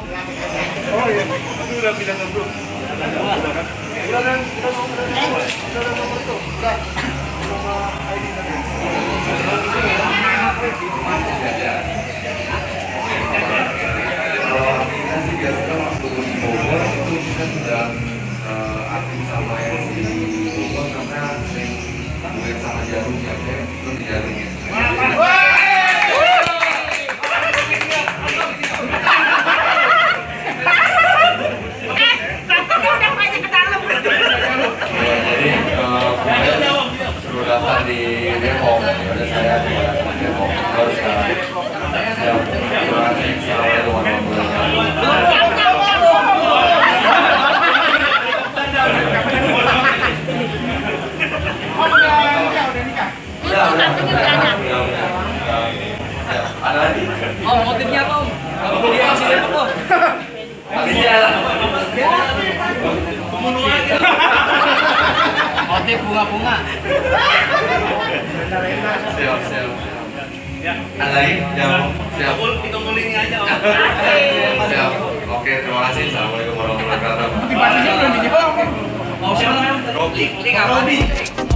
Oh iya, itu udah pindah kan? Kan? Nomor nomor itu. Udah. Nama ID datang di Depok, ada saya di Depok, baru sekarang. Ya, terima kasih. Assalamualaikum warahmatullahi wabarakatuh. Udah, udah. Udah, udah. Ada lagi? Om, motifnya apa om? Dia kasih Depok om. Motif bunga-bunga. Siap, siap. Ada lagi? Jam siap. Dikumpulin aja om. Siap. Oke, terima kasih. Assalamualaikum warahmatullahi wabarakatuh. Mau siapa namanya? Robi. Ini kapan?